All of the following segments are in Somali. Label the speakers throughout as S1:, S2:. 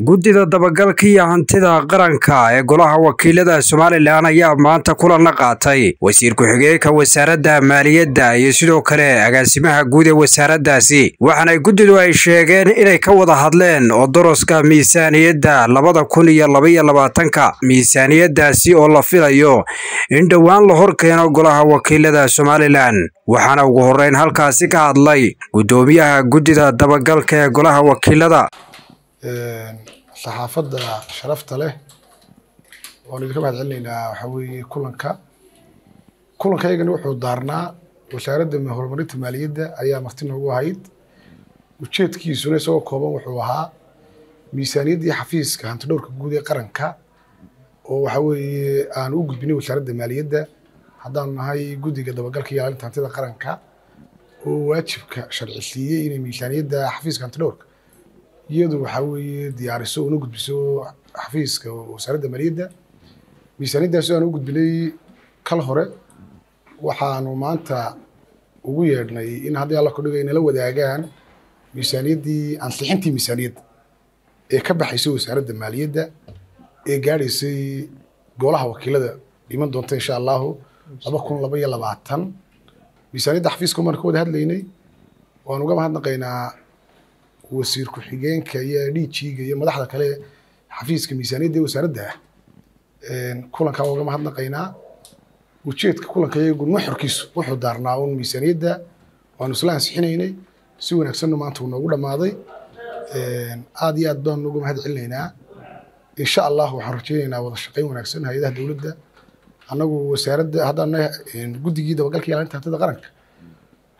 S1: guddida dabagalka iyo hantida qaranka ee golaha wakiilada somalilan ayaa maanta kulan la qaatay wasiir ku-xigeenka wasaaradda maaliyadda iyo sidoo kale agaasimaha guud ee wasaaraddaasi waxaana guddidu ay sheegeen inay ka wada hadleen oo doroska miisaaniyadda labada kun iyo labaiyo labaatanka miisaaniyaddaasi oo la filayo in dhowaan la hor keeno golaha wakiilada somalilan waxaana ugu horreyn halkaasi ka hadlay guddoomiyaha guddida dabagalka ee golaha wakiilada
S2: saxaafadda sharafta leh waan idinka mahad celinaynaa waxaa weeye kulanka. Kulanka iyagani wuxuu daarnaa wasaaradda horumarinta maaliyadda ayaa marti noogu ahayd. Ujeedkiisuna isagoo kooban wuxuu ahaa miisaaniyaddii xafiiska hantidhowrka guud ee qaranka oo waxaa weeye aan u gudbinay wasaaradda maaliyadda. Haddaanu nahay guddiga dabagalka iyo ilaalinta hantida qaranka oo waajibka sharci siiyey inay miisaaniyadda xafiiska hantidhowrka iyadu waxaa weeye diyaariso una gudbiso xafiiska wasaaradda maaliyadda miisaaniyaddaasi aan u gudbinay kal hore waxaanu maanta ugu yeedhnay in haddii alla kudhiga inala wadaagaan miisaaniyaddii ansixintii miisaaniyadda ee ka baxaysay wasaaradda maaliyadda ee gaadhaysay golaha wakiilada iman doonta insha allahu laba kun laba iyo labaatan. Miisaaniyadda xafiiska umaan ka wada hadlaynay waan uga mahadnaqaynaa wasiir ku-xigeenka iyo dhiijiiga iyo madaxda kale xafiiska miisaaniyadda ee wasaaradda ah kulankaa uga mahadnaqaynaa ujeedka kulanka iyagu nuxurkiisu wuxuu daarnaa un miisaaniyadda. Waanu isla ansixinaynay si wanaagsanna maanta uu noogu dhammaaday. Aad iyo aad baanu uga mahad celinaynaa. Insha allah waxaan rajaynaynaa wada shaqayn wanaagsan hay'adaha dowladda annagu wasaaradda haddaan guddigii dabagalka ilaalinta hantida qaranka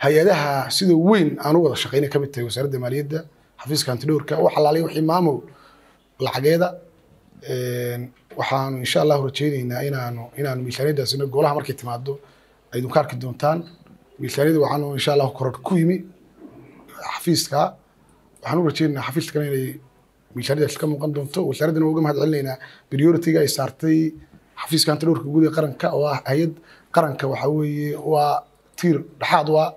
S2: hay'adaha sida weyn aan u wada shaqaynay ka mid tahay wasaaradda maaliyadda xafiiska hantidhowrka u xalaalay wixii maamul lacageeda waxaanu insha allahu rajaynaynaa inaanu inaanu miisaaniyaddaasina golaha markay timaado aydun ka doontaan. Miisaaniyadda waxaanu insha allahu koror ku yimi xafiiska. Waxaan u rajaynaynaa xafiiskana inay miisaaniyaddaasi ka muuqan doonto. Wasaaraddana waa uga mahad celinaynaa ay saartay xafiiska hantidhowrka guud ee qaranka oo ah hay'ad qaranka waxaa weeye waa tiir dhexaad waa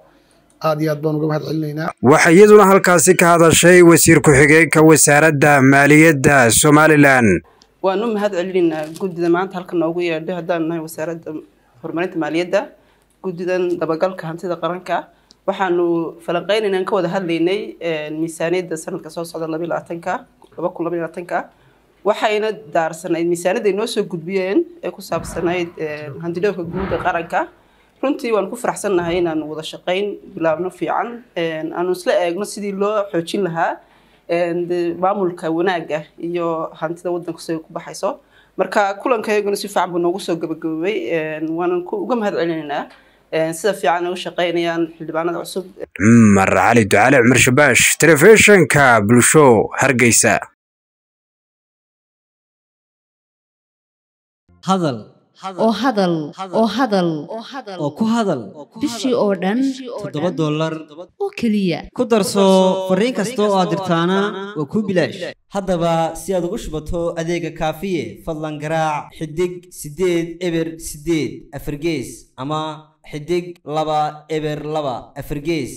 S2: aad iyo aad baan uga mahad celinaynaa
S1: waxaa iyaduna halkaasi ka hadashay wasiir ku-xigeenka wasaaradda maaliyadda somalilan
S3: waan u mahad celinaynaa guddida maanta halka noogu yeedhay haddaan nahay wasaaradda horumarinta maaliyadda guddidan dabagalka hantida qaranka. Waxaanu falanqeynaynaan ka wada hadlaynay miisaaniyadda sanadka soo socda laba labaatanka laba kun laba labaatanka waxayna daarsanayd miisaaniyadda ay noo soo gudbiyeen ee ku saabsanayd hantidhowrka guud ee qaranka runtii waan ku faraxsannahay inaanu wada shaqayn bilaabno fiican. Aanu isla eegno sidii loo xoojin lahaa maamulka wanaagga iyo hantida waddanku siday ku baxayso. Marka kulankayguna si fiican buu noogu soo gabagaboobay. Waanan uga mahad celinaynaa sida fiican ay u shaqaynayaan xildhibaanada cusub.
S1: Cumar cali ducaale cumar shabaash telefishinka bulsho hargeysa.
S4: Hadal
S5: oo hadal oo hadal
S4: oo ku hadal.
S5: bishii oo dhan
S4: toddoba dollar.
S5: oo keliya.
S4: Ku darso fariin kasta oo aad dirtaana waa kuu bilaash. haddaba si aad ugu shubato adeega kaafiye fadlan garaac xidig siddeed eber siddeed afargees ama xidig laba eber laba afargees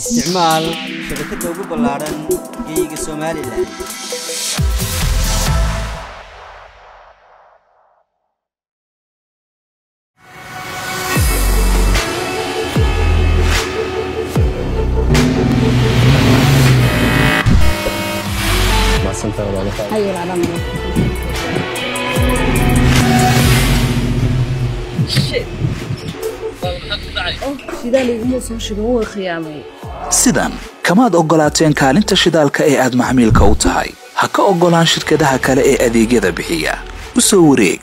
S4: isticmaal shabakadda ugu ballaadhan geeyiga somalilan
S6: kamaad oggolaateen kaalinta shidaalka ee aad maxmiilka u tahay ha ka oggolaan shirkadaha kale ee adeegyada bixiya u soo wareeg